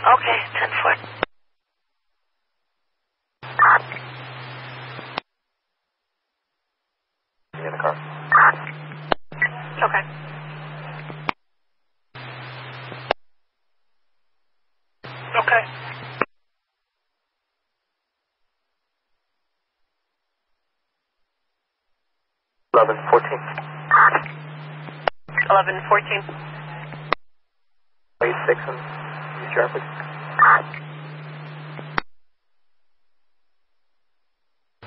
Okay, 10 4. You in the car? Okay. Okay. Eleven fourteen. 11 14. Eight six and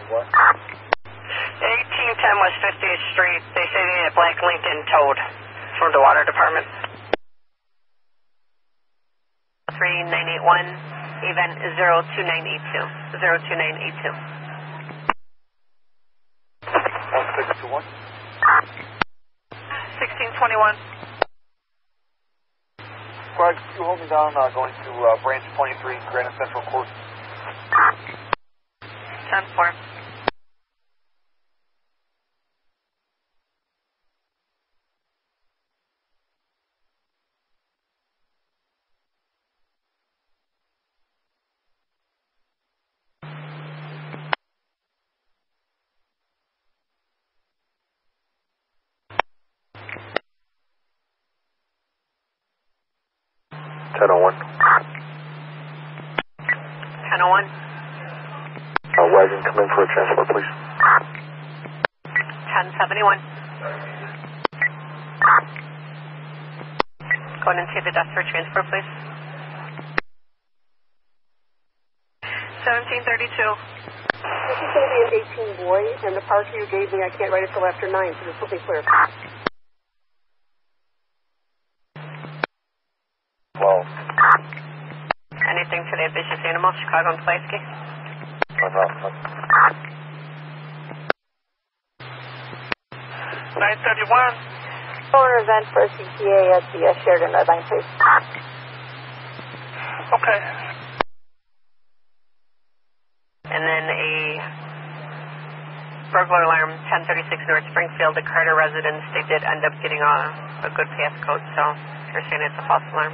What? 1810 West 50th Street. They say they had black Lincoln towed from the water department. 3981, event 02982. 02982. One six two one. 1621. Squad, you hold me down, uh, going to, uh, branch twenty-three, Granite Central Court. 1001. 1001. A uh, wagon, come in for a transport, please. 1071. Going into the desk for transport, please. 1732. This is going to be an 18 boy, and the parking you gave me, I can't write it till after 9, so just put me clear. For that vicious animal, Chicago and Pulaski? No, no, no. 931. Owner event for CTA at the uh, Sheridan Red Line, please. Okay. And then a burglar alarm, 1036 North Springfield, the Carter residence. They did end up getting a, a good passcode, so they're saying it's a false alarm.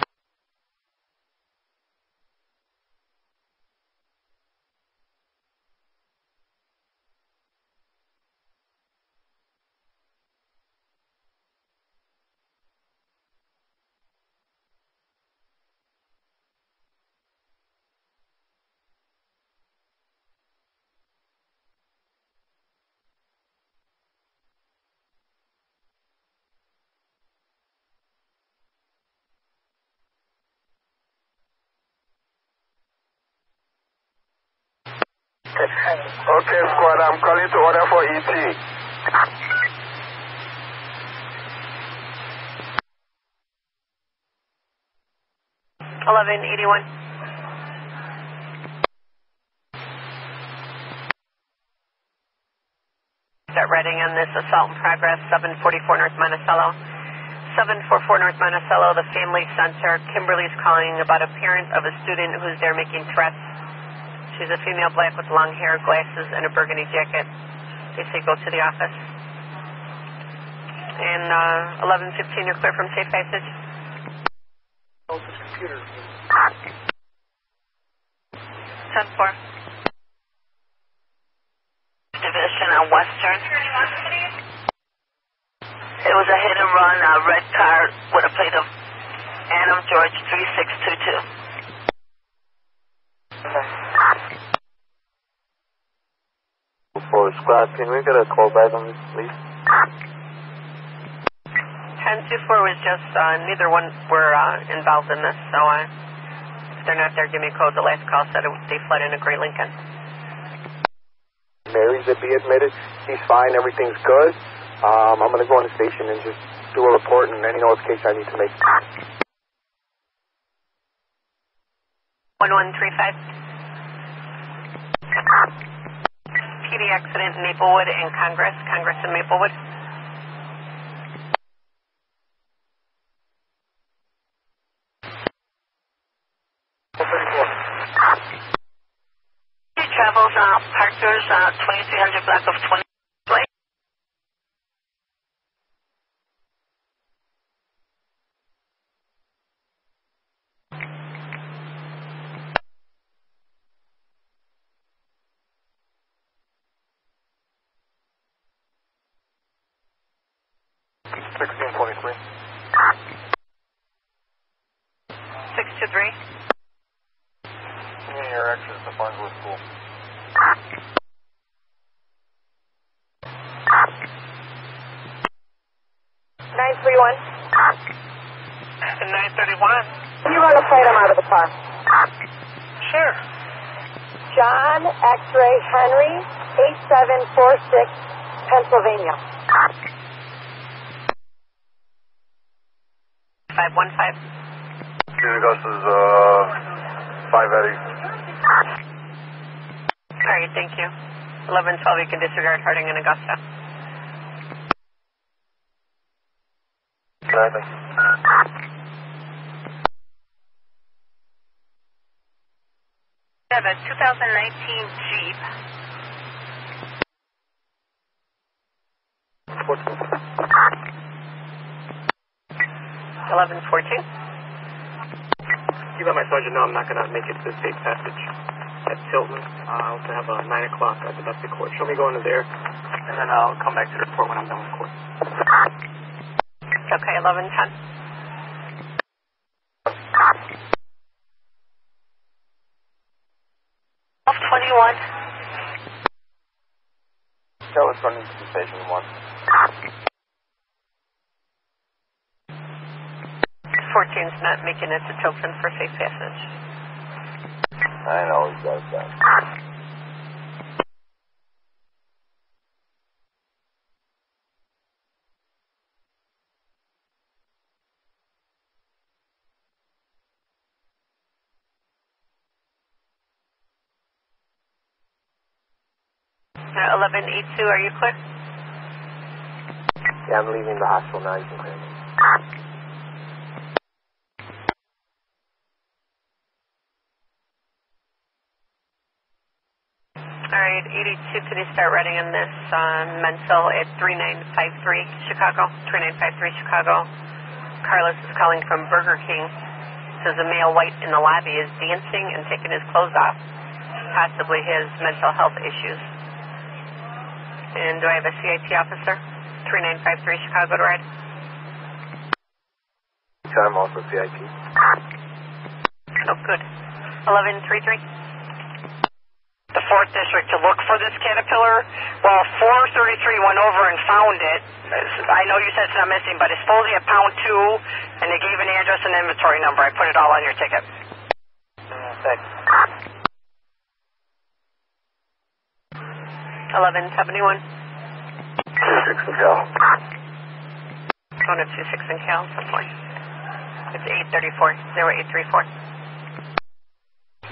Okay, squad, I'm calling to order for ET. Eleven eighty-one. Start Reading, on this assault in progress, 744 North Monticello. 744 North Monticello, the Family Center. Kimberly's calling about a parent of a student who's there making threats. She's a female black with long hair, glasses, and a burgundy jacket. They say go to the office. And uh, 1115, you're clear from safe passage. Oh, computer. 10 4. Division on Western. It was a hit and run, a red car with a plate of Adam George 3622. For squad, can we get a call back on this, please? 1024 was just, uh, neither one were uh, involved in this, so uh, if they're not there, give me a code. The last call said it, they fled in a Great Lincoln. Mary's to be admitted. He's fine. Everything's good. Um, I'm going to go on the station and just do a report and any notification I need to make. 1135. PD accident in Maplewood and Congress, Congress and Maplewood. Travels uh, Parker's uh, 2300 block of John X-ray Henry, eight seven four six, Pennsylvania. 515. Community Gus is, uh, five Eddie. All right, thank you. 1112, you can disregard Harding and Augusta. Good night, thank you. I have a 2019 Jeep. Eleven fourteen. You let my sergeant know I'm not going to make it to the state passage at Tilton. Uh, I'll also have a 9 o'clock at the domestic court. Show me going to there, and then I'll come back to the report when I'm done with court. Okay, eleven ten. running to station 1. 14's not making it to Tilton for safe passage. I know he does that. 1182, are you clear? Yeah, I'm leaving the hospital now. You can clear me. Alright, 82, could you start writing in this um, Mental at 3953 Chicago? 3953 Chicago. Carlos is calling from Burger King. Says a male white in the lobby is dancing and taking his clothes off, possibly his mental health issues. And do I have a CIT officer? 3953 Chicago to ride? I'm also CIP. Oh, good. 1133. the fourth district to look for this caterpillar. Well, 433 went over and found it. I know you said it's not missing, but it's supposedly a pound two, and they gave an address and inventory number. I put it all on your ticket. Thanks. 1171. Six and Cal. Going to 26 in Cal, somewhere. It's 834, 0834.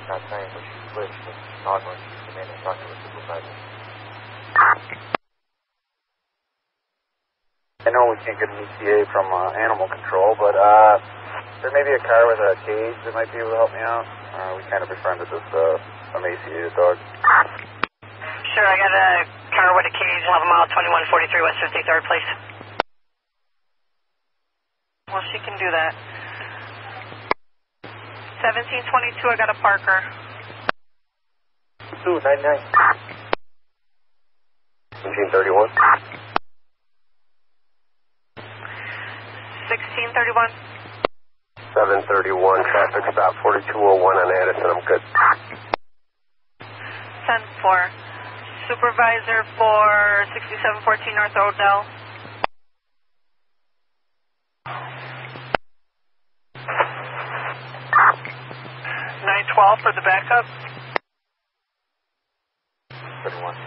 Not saying that she switched, but not when she came in and talked to the supervisor. I know we can't get an ETA from uh, animal control, but uh, there may be a car with a cage that might be able to help me out. Uh, we kind of befriended this uh, emaciated dog. Sure, I got a car with a cage, 11 mile 2143 West 53rd, please. Well, she can do that. 1722, I got a Parker. Two nine nine. Seventeen thirty one. 1631. Seven thirty one. Traffic stop forty two oh one on Addison. I'm good. 10 4. Supervisor for 6714 North Odell. Nine twelve for the backup. Thirty one.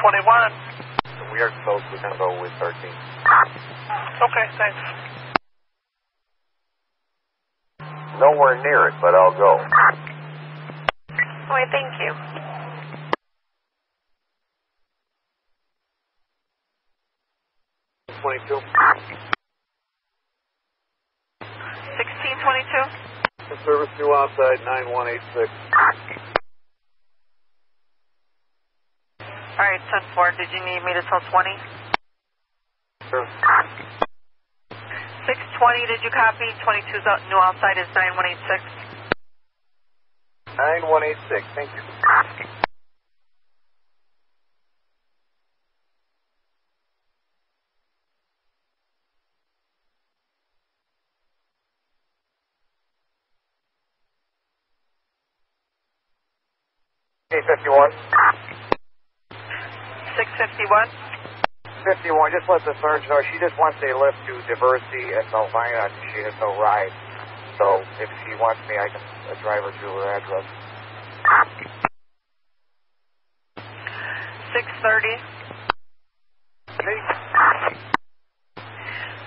Twenty one. We are close. We're gonna go with thirteen. Okay, thanks. Nowhere near it, but I'll go. Why, thank you. Twenty two. 1622. Service new outside nine one eight six. 10-4, did you need me to tell 20? Sure. 620, did you copy? 22's out, new outside is 9186. 9186, thank you. Okay, 51. 651. 51, just let the sergeant know. She just wants a lift to Diversey and Melvina. She has no ride. So if she wants me, I can uh, drive her to her address. 630.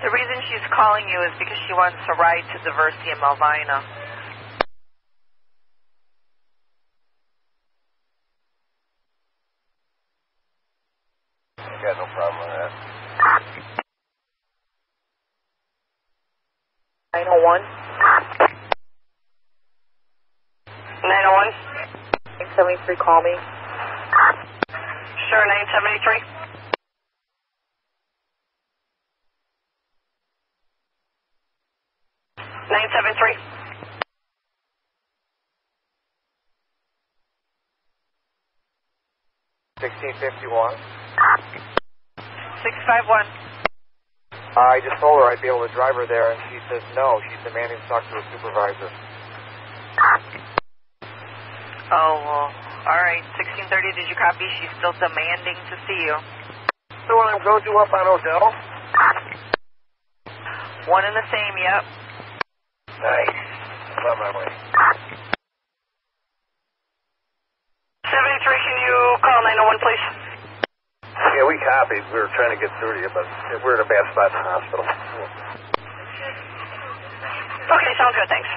The reason she's calling you is because she wants to ride to Diversey in Melvina. Yeah, no problem with that. 901. 901? 973, call me. Sure, 973. Nine seven three. Sixteen fifty-one. 651. I just told her I'd be able to drive her there, and she says no. She's demanding to talk to a supervisor. Oh, well, all right. 1630, did you copy? She's still demanding to see you. So I'm going to up on Odell. One and the same, yep. Nice. I'm on my way. 73, can you call 901, please? Yeah, we copied. We were trying to get through to you, but we're in a bad spot in the hospital. Okay, sounds good, thanks.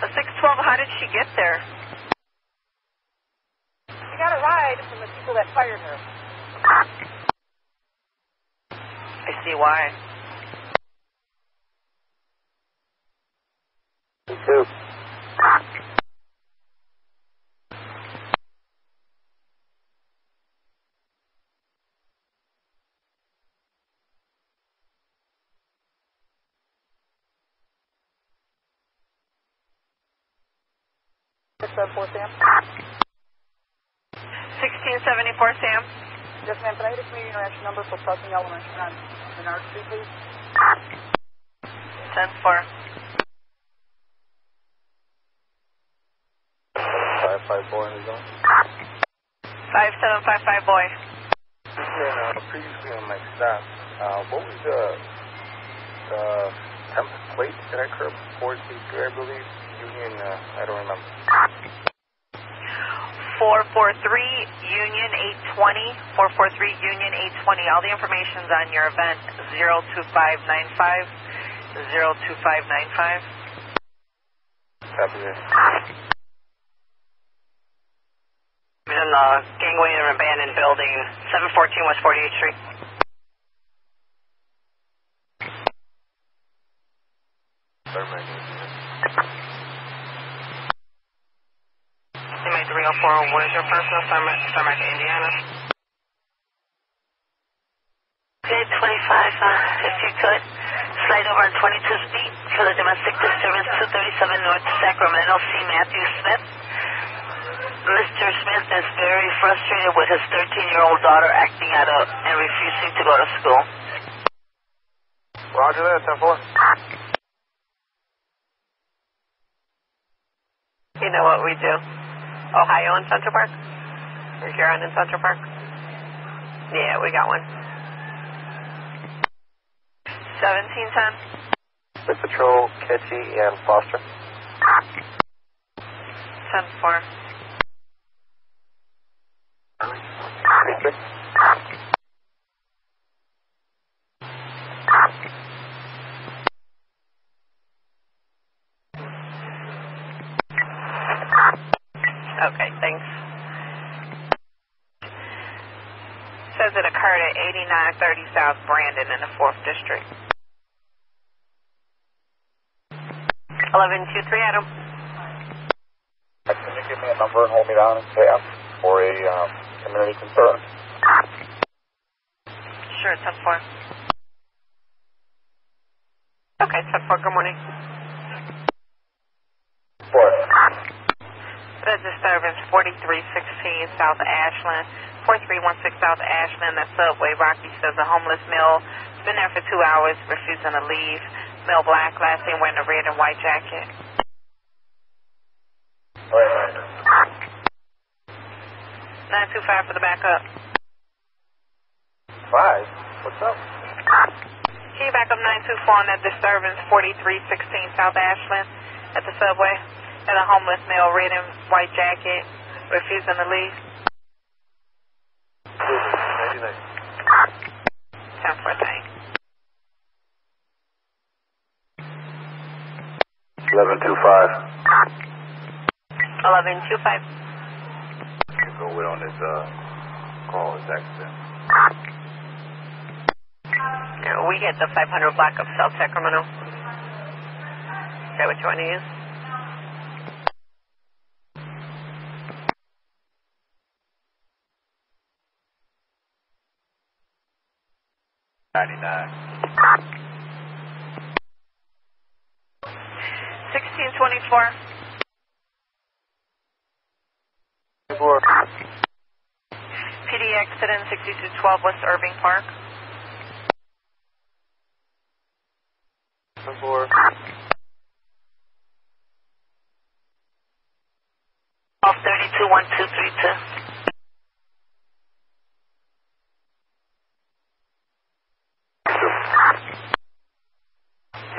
The 612, how did she get there? She got a ride from the people that fired her. I see why. Me too. Six seven four Sam. 1674, Sam. Yes, ma'am. Can I get a community interaction number for Putney Elementary on Menard Street, please? 10-4. Five five four in the zone. 5755, boy. Then, uh, previously on my stop, uh, what was the the temp plate that I curved towards the I believe Union? Uh, I don't remember. 443 Union 820. 443 Union 820. All the information's on your event 02595. 02595. Copy that. In the gangway of an abandoned building, 714 West 48th Street. Inmate 304, what is your personal assignment? Starmac, Indiana. Okay, 25, uh, if you could, slide over on 22 speed for the domestic disturbance 237 North Sacramento, see Matthew Smith. Mr. Smith is very frustrated with his 13-year-old daughter acting out of and refusing to go to school. Roger that, 10 4. You know what we do? Ohio in Central Park? Or Huron in Central Park? Yeah, we got one. 1710. With Patrol, Ketchy, and Foster. 10-4. Three, six. Okay, thanks. Says it occurred at 8930 South Brandon in the 4th District. 1123, Adam. Can you give me a number and hold me down and tab for a um, community concern? Sure, 10-4. Okay, 10-4, good morning. What? The disturbance 4316 South Ashland, 4316 South Ashland, that subway. Rocky says a homeless male has been there for two hours, refusing to leave. Male black, last seen wearing a red and white jacket. Wait, wait. 925 for the backup. Five? What's up? Can you back up 924 on that disturbance 4316 South Ashland at the subway? And a homeless male, red and white jacket, refusing to leave. Maybe 10 for thing. 1125. 1125. You go with on this uh, call, this accident. We get the 500 block of South Sacramento. Is that what you want to use? Ninety-nine. 1624. Four. PD accident 6212 West Irving Park. Four. Off 321232.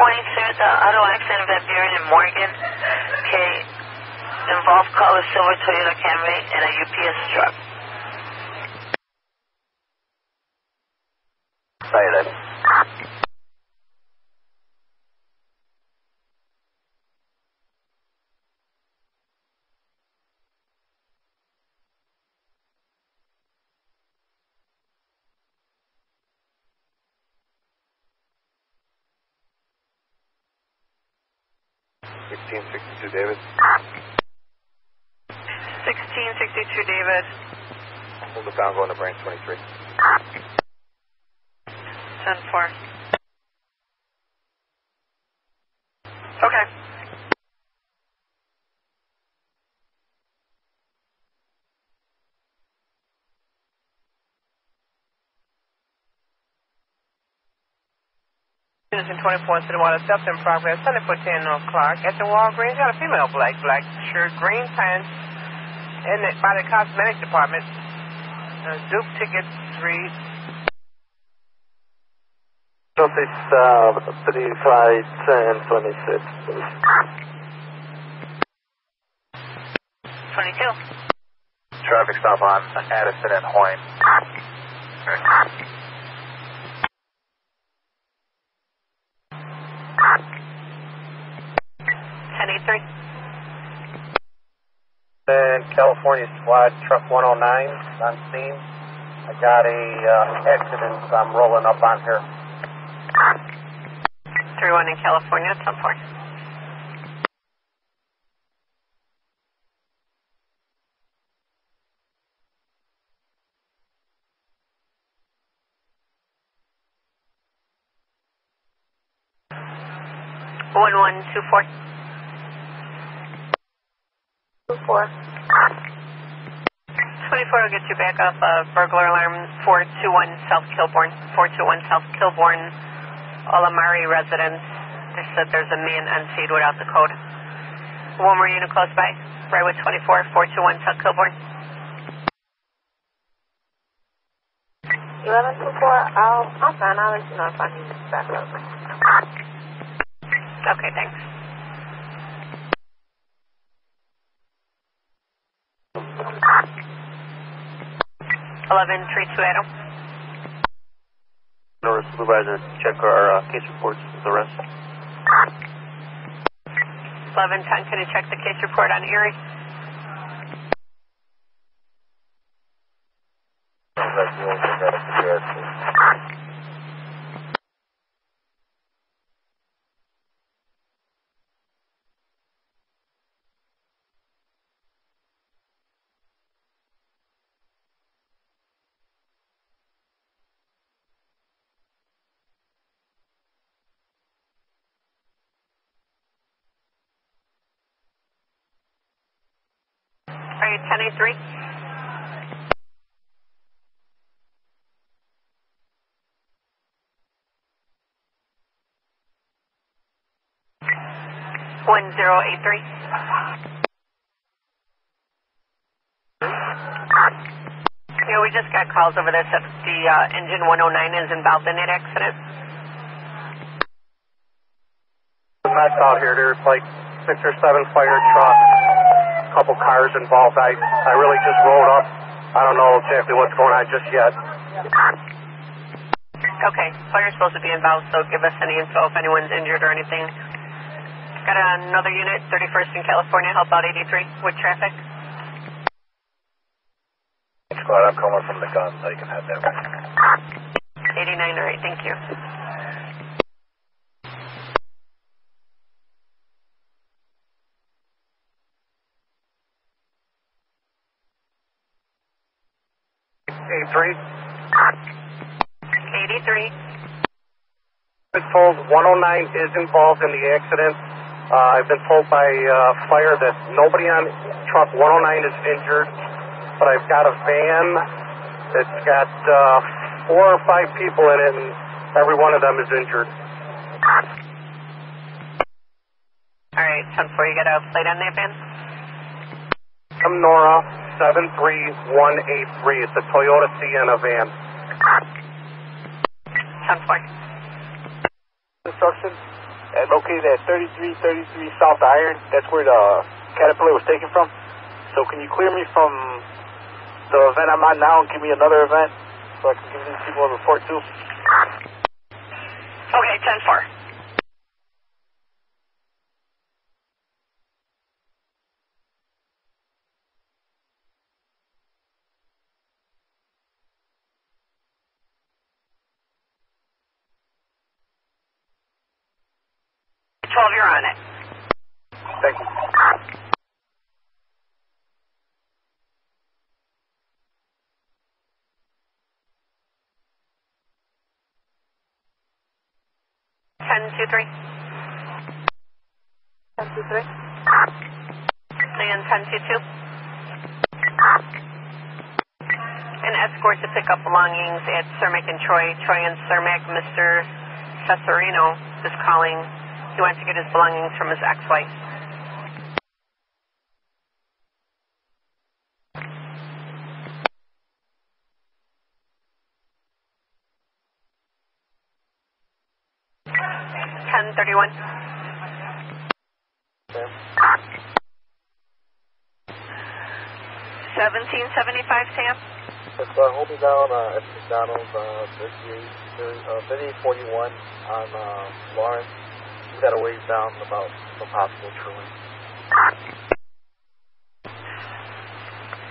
Morning, sir. The auto accident of Van in Morgan. Okay. Color silver Toyota Camry and a UPS truck. That. Sixteen sixty-two, David. 1662 David. Hold it down, going to branch twenty-three. 10 4. Okay. Citizen 24 City Water Steps in progress, 10 foot 10 North Clark. At the Walgreens, got a female black, black shirt, green pants, in the, by the cosmetic department. Uh, Duke Ticket Street. Office, uh, three, five, ten, twenty-six, please. 22. Traffic stop on Addison and Hoyne. 1083. And California Squad Truck 109 on scene. I got a uh, accident. I'm rolling up on here. 31 in California, 10 4. One one two four. Four will get you back off of burglar alarm 421 South Kilbourn, 421 South Kilbourn, Olamari residence. They said there's a man unseated without the code. One more unit close by, right with 24, 421 South Kilbourn. 1124, I'll, I'll sign. I'll you know if I need to back up. Okay, thanks. 11320. Norris Supervisor, check our uh, case reports with the rest. 1110, can you check the case report on Erie? 1083? One zero eight three. Yeah, we just got calls over this that the uh, engine 109 is involved in an accident. Mess out here. There's like six or seven fire trucks, couple cars involved. I I really just rode up. I don't know exactly what's going on just yet. Okay, fire's supposed to be involved, so give us any info if anyone's injured or anything. Got another unit, 31st in California, help out 83 with traffic. Squad, I'm calling from the gun, so you can have that ready. 89, all right, thank you. Eight three. 83. been told 109 is involved in the accident. Uh, I've been told by uh, fire that nobody on truck 109 is injured, but I've got a van that's got uh, four or five people in it, and every one of them is injured. All right, 10 4, you got a plate on that van? I'm Nora 73183. It's a Toyota Sienna van. 10 4. Construction, uh, located at 3333 South Iron. That's where the Caterpillar was taken from. So can you clear me from the event I'm on now and give me another event so I can give these people a report too? Okay, 10 4. An escort to pick up belongings at Cermak and Troy. Troy and Cermak, Mr. Cesarino is calling. He wants to get his belongings from his ex-wife. Ten thirty-one. Seventeen seventy-five, Sam. Yes, uh, hold me down uh, at McDonald's, uh, 38, uh, 3841 on uh, Lawrence. We got a ways down about a possible truant.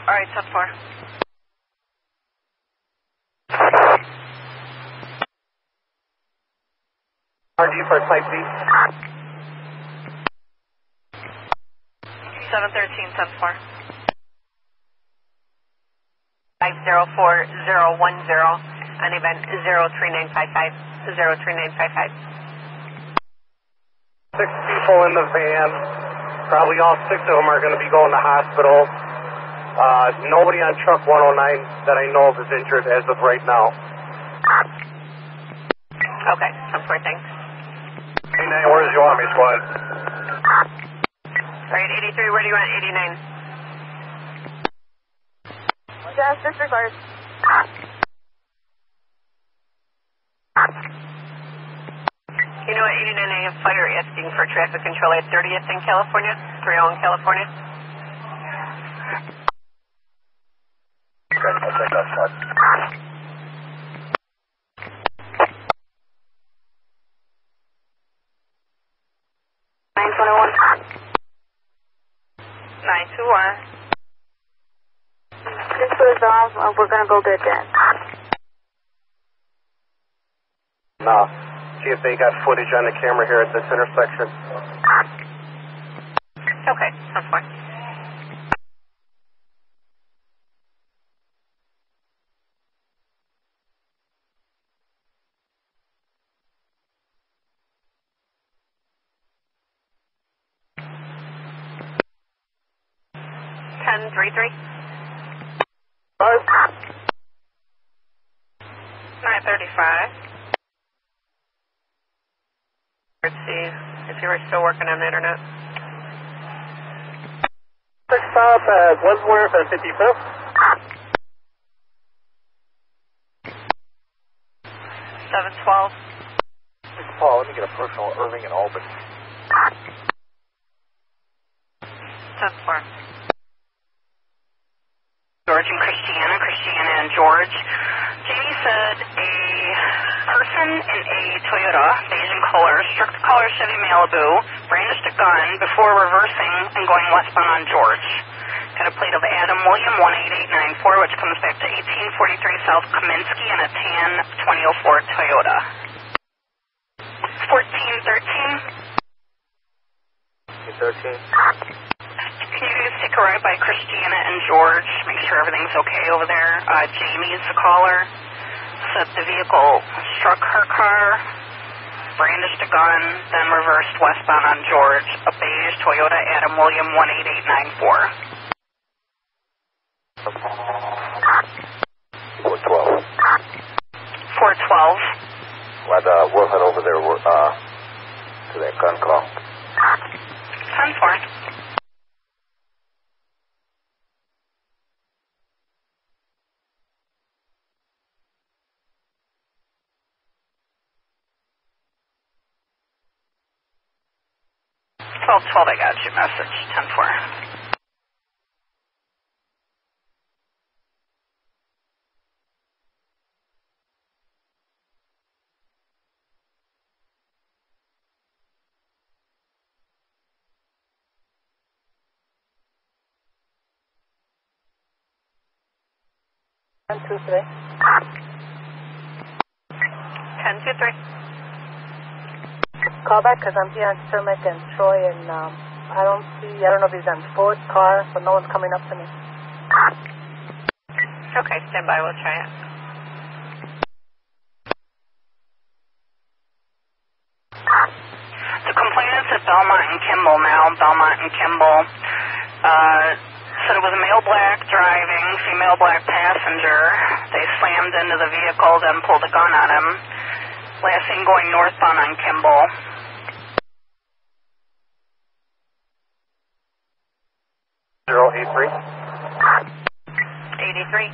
All right, ten four. RG for Type D. Seven thirteen, ten four. Five zero four zero one zero. On event zero three nine five five zero three nine five five. Six people in the van. Probably all six of them are going to be going to hospital. Uh, nobody on truck 109 that I know of is injured as of right now. Okay, ten four, thanks. Hey, nine, me, squad? All right, eighty three. Where do you want eighty nine? Just disregard. You know what, 89 I have fire asking for traffic control at 30th in California, 30 in California. Okay, I'll take that squad. Nine twenty one. Nine two one. Just put Uh, we're gonna go get that. No. See if they got footage on the camera here at this intersection. Okay, that's fine. See if you were still working on the internet. Six stop at Wentworth and 55th. 712. Paul, let me get a personal Irving and Albany. 10-4. George and Christiana, Christiana and George. Jamie said a person in a Toyota, in color, struck the Chevy Malibu, brandished a gun before reversing and going westbound on George. Got a plate of Adam William 18894, which comes back to 1843 South Komensky and a tan 2004 Toyota. 1413. 13. Can you guys take a ride by Christiana and George? Make sure everything's okay over there. Uh, Jamie's the caller. Said the vehicle struck her car, brandished a gun, then reversed westbound on George. A beige Toyota Adam William 18894. 412. 412. Well, uh, we'll head over there uh, to that gun call. 1212, I got your message. 10 4. One, two, three. Ten, two, three. Call back because I'm here on Cermak and Troy, and um, I don't see, I don't know if he's on foot, car, but no one's coming up to me. Okay, stand by. We'll try it. The complainants at Belmont and Kimball now, Belmont and Kimball, uh, said it was a male black driving, female black passenger. They slammed into the vehicle, then pulled a gun on him. Last seen going northbound on Kimball. Zero eight three. 83.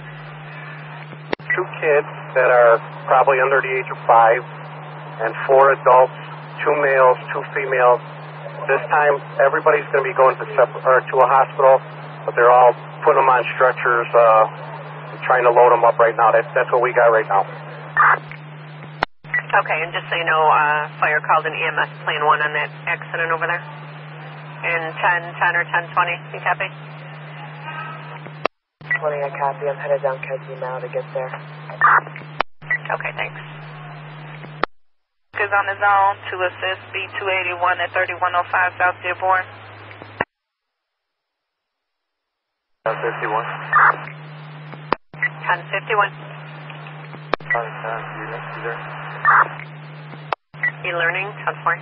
Two kids that are probably under the age of five, and four adults, two males, two females. This time, everybody's going to be going to separ- or to a hospital, but they're all putting them on stretchers, uh, trying to load them up right now. That's that's what we got right now. Okay, and just so you know, uh, fire called an EMS plane one on that accident over there. In 10, 10 or 1020, you copy? 20, I copy. I'm headed down Kedzie now to get there. Okay, thanks. Is on his own to assist B281 at 3105 South Dearborn. 51. 1051. E-learning, 10-4.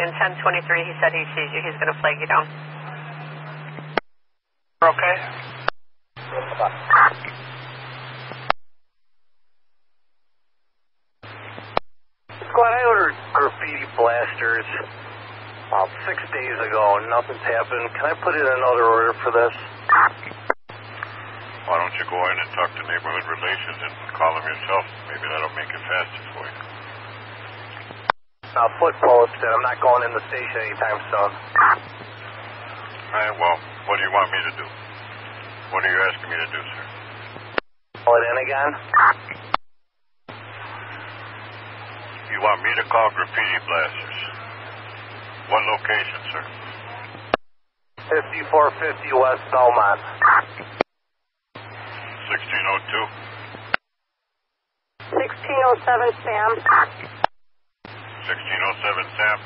In 1023, he said he sees you. He's going to flag you down. Okay. Squad, I ordered graffiti blasters about six days ago. And nothing's happened. Can I put in another order for this? Why don't you go in and talk to neighborhood relations and call them yourself? Maybe that'll make it faster for you. Now, foot posted. I'm not going in the station anytime soon. All right, well, what do you want me to do? What are you asking me to do, sir? Call it in again? You want me to call graffiti blasters? What location, sir? 5450 West Belmont. 1602? 1607 Sam. 1607 Sam?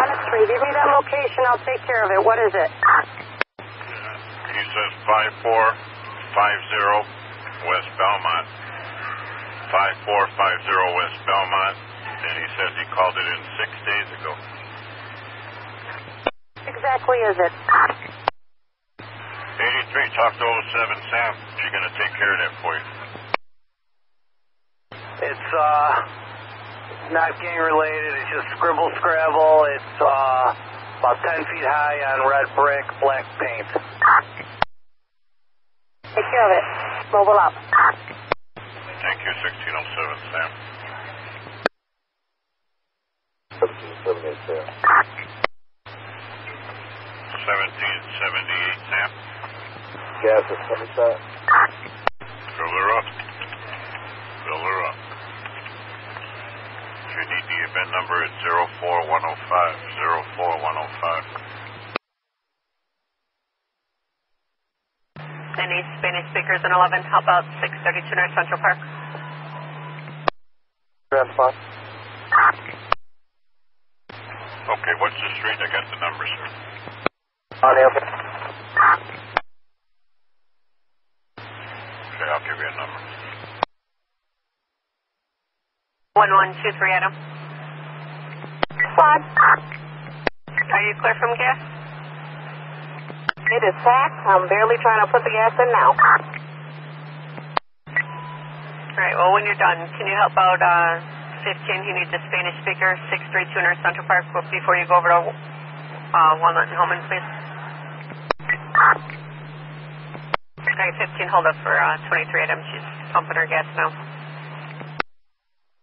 On the street. Give me that location. I'll take care of it. What is it? He says 5450 West Belmont. 5450 West Belmont. And he says he called it in six days ago. Exactly is it? 63, talk to 07 Sam. She's going to take care of that for you. It's uh not gang related. It's just scribble scrabble. It's uh about 10 feet high on red brick, black paint. Take care of it. Mobile up. Thank you, 1607 Sam. 1778 Sam. 1778 Sam. Gas is coming shot. Fill her up. Fill her up. If you need the event number, it's 04105. 04105. Any Spanish speakers in 11? How about 632 North Central Park? Grand spot. Okay, what's the street? I got the number, sir. On him. Okay, I'll give you a number. 1123 Adam. Squad. Are you clear from gas? It is packed. I'm barely trying to put the gas in now. All right, well, when you're done, can you help out uh, 15? He needs a Spanish speaker, 632 North Central Park, before you go over to uh, Walnut and Hillman, please. All right, 15, hold up for uh, 23 Adam. She's pumping her gas now.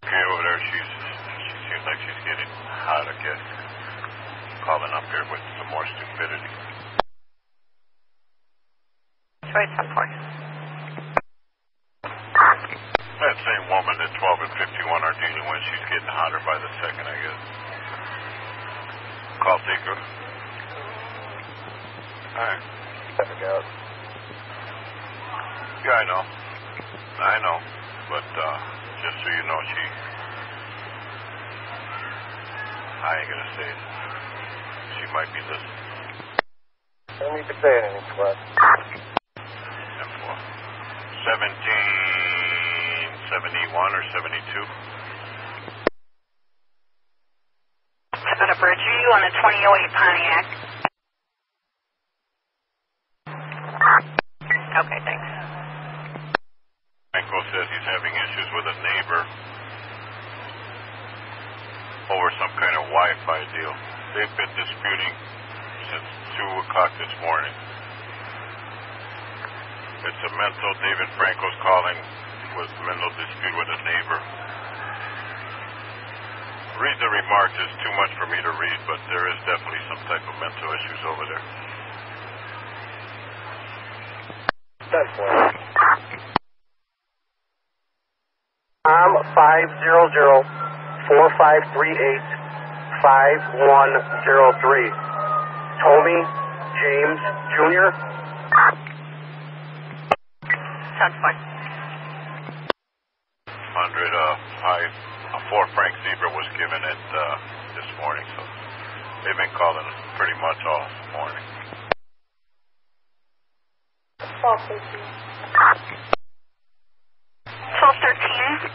Okay, over there, she's, she seems like she's getting hot, I guess. Calling up here with some more stupidity. Troy, 10 4. That same woman at 12 and 51 are dealing with, she's getting hotter by the second, I guess. Call taker. Alright. Checking out. Yeah, I know. I know. But, uh, just so you know, she. I ain't gonna say it. She might be listening. Don't need to say anything, squad. 10 4. 1771 or 72? Set up Bridge, you on a 2008 Pontiac. Okay, thanks. Franco says he's having issues with a neighbor over some kind of Wi-Fi deal. They've been disputing since 2 o'clock this morning. It's a mental, David Franco's calling with mental dispute with a neighbor. Read the remarks is too much for me to read, but there is definitely some type of mental issues over there. That's three. Tony James Jr. Sounds fine. 100, uh, five, a four Frank Zebra was given it, uh, this morning, so they've been calling pretty much all morning. Twelve fifteen. 1213.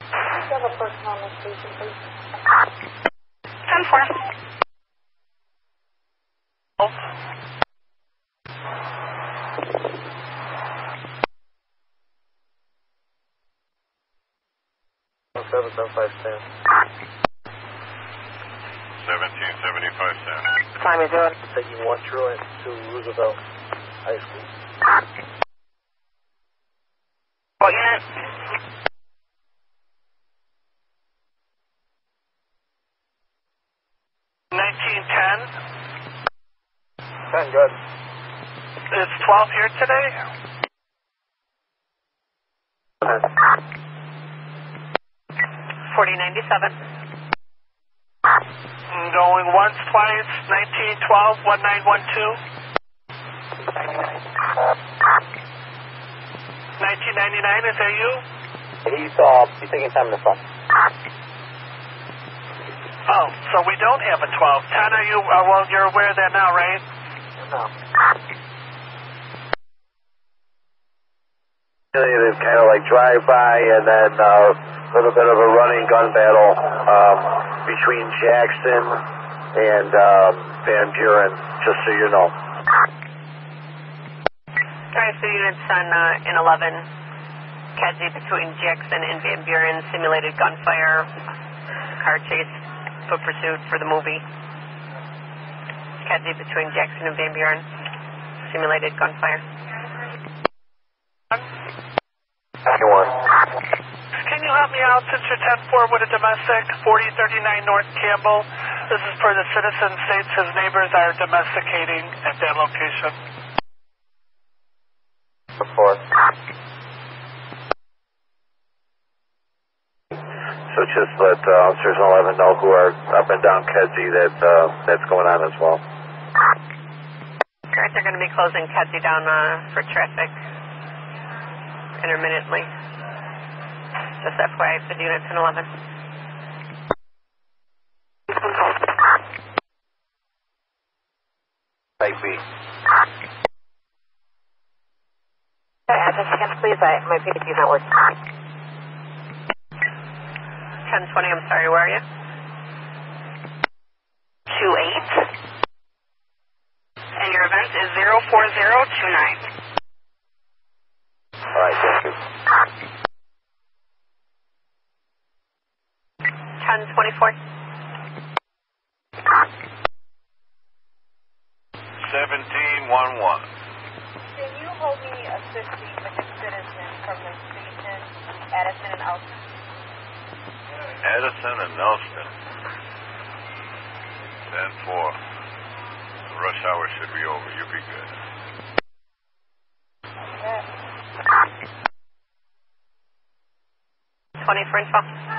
Do have a person on the station, please? 10 4. Seven seven five Sam. 1775 Sam. What time you doing? Taking one truant to Roosevelt High School. Oh, what unit? Nineteen ten. Ten, good. Is twelve here today? Forty ninety seven. Mm, Going once, twice. Nineteen twelve. One nine one two. Nineteen ninety nine. Is that you? He's uh he's taking time in the front. Oh, so we don't have a twelve. Ten. Are you? Uh, well, you're aware of that now, right? No. It's kind of like drive by and then uh, little bit of a running gun battle um, between Jackson and um, Van Buren, just so you know. Alright, so units on uh, in 11, Kedzie between Jackson and Van Buren, simulated gunfire, car chase, foot pursuit for the movie. Kedzie between Jackson and Van Buren, simulated gunfire. Anyone? Can you help me out since you're 10-4 with a domestic, 4039 North Campbell? This is for the citizen states his neighbors are domesticating at that location. Report. So just let uh, officers 11 know who are up and down Kedzie that uh, that's going on as well. Alright, they're going to be closing Kedzie down uh, for traffic intermittently. Just FYI for the units in 11. Type B. Address again, please. I, my PDT is not working. 1020, I'm sorry, where are you? 28. And your event is 04029. All right, thank you. 1024. 1711. Can you hold me assisting with a citizen from the station, Addison and Elston? Addison and Nelson. 10 4. The rush hour should be over. You'll be good. Twenty for info.